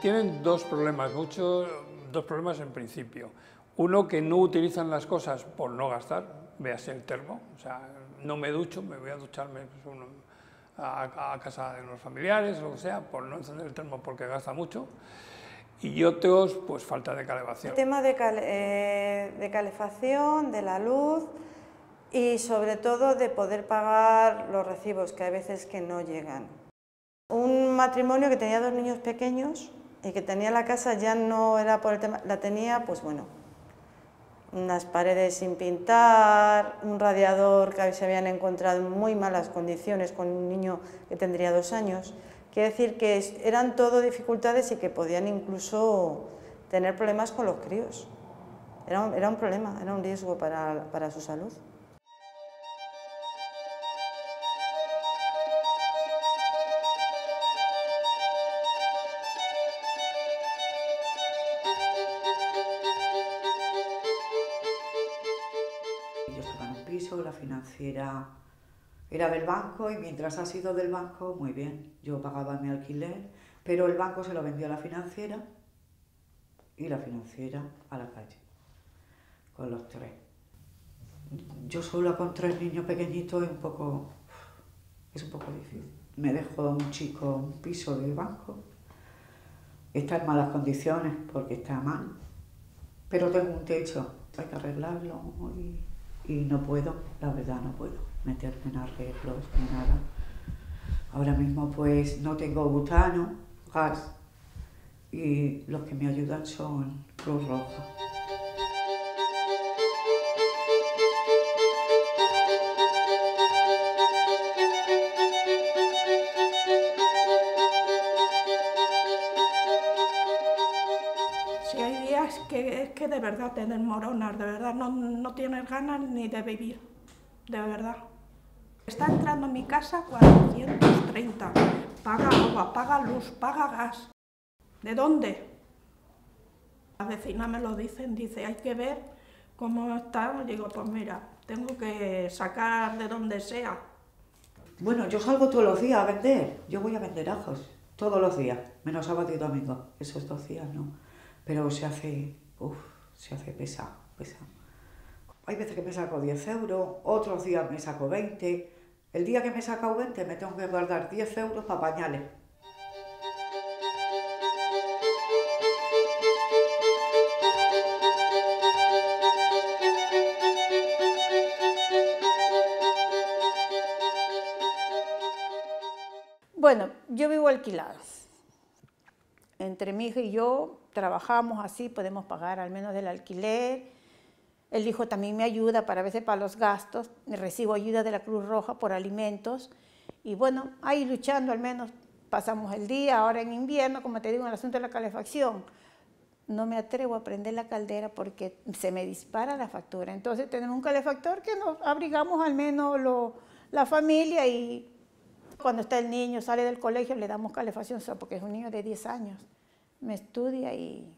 Tienen dos problemas, muchos, dos problemas en principio. Uno, que no utilizan las cosas por no gastar, véase el termo, o sea, no me ducho, me voy a ducharme pues, uno, a, a, casa de unos familiares, lo que sea, por no encender el termo porque gasta mucho. Y otros, pues falta de calefacción. El tema de, cal eh, de calefacción, de la luz y sobre todo de poder pagar los recibos, que hay veces que no llegan. Un matrimonio que tenía dos niños pequeños y que tenía la casa ya no era por el tema, la tenía pues bueno, unas paredes sin pintar, un radiador que se habían encontrado en muy malas condiciones con un niño que tendría dos años. Quiere decir que eran todo dificultades y que podían incluso tener problemas con los críos. Era un, era un problema, era un riesgo para, para su salud. La financiera era del banco y mientras ha sido del banco, muy bien, yo pagaba mi alquiler, pero el banco se lo vendió a la financiera y la financiera a la calle, con los tres. Yo sola con tres niños pequeñitos es un poco, es un poco difícil. Me dejó un chico un piso del banco, está en malas condiciones porque está mal, pero tengo un techo, hay que arreglarlo y y no puedo, la verdad no puedo meterme en arreglos ni nada. Ahora mismo pues no tengo butano, gas y los que me ayudan son Cruz Roja. Que es que de verdad te desmoronas, de verdad no, no tienes ganas ni de vivir, de verdad. Está entrando en mi casa 430, paga agua, paga luz, paga gas. ¿De dónde? La vecina me lo dicen, dice, hay que ver cómo está. Digo, pues mira, tengo que sacar de donde sea. Bueno, yo salgo todos los días a vender, yo voy a vender ajos, todos los días, menos sábado y domingo, esos dos días no pero se hace, uff, se hace pesado, pesado. Hay veces que me saco 10 euros, otros días me saco 20. El día que me he sacado 20 me tengo que guardar 10 euros para pañales. Bueno, yo vivo alquilada. Entre mi hija y yo trabajamos así, podemos pagar al menos del alquiler. El hijo también me ayuda para a veces para los gastos. Recibo ayuda de la Cruz Roja por alimentos. Y bueno, ahí luchando al menos pasamos el día. Ahora en invierno, como te digo, en el asunto de la calefacción, no me atrevo a prender la caldera porque se me dispara la factura. Entonces tenemos un calefactor que nos abrigamos al menos lo, la familia y cuando está el niño, sale del colegio, le damos calefacción porque es un niño de 10 años. Me estudia y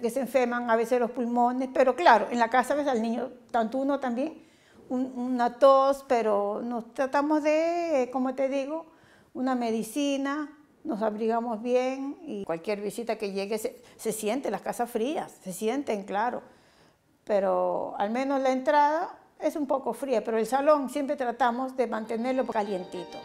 que se enferman a veces los pulmones, pero claro, en la casa ves al niño, tanto uno también, una tos, pero nos tratamos de, como te digo, una medicina, nos abrigamos bien y cualquier visita que llegue se, se siente, las casas frías, se sienten, claro, pero al menos la entrada es un poco fría, pero el salón siempre tratamos de mantenerlo calientito.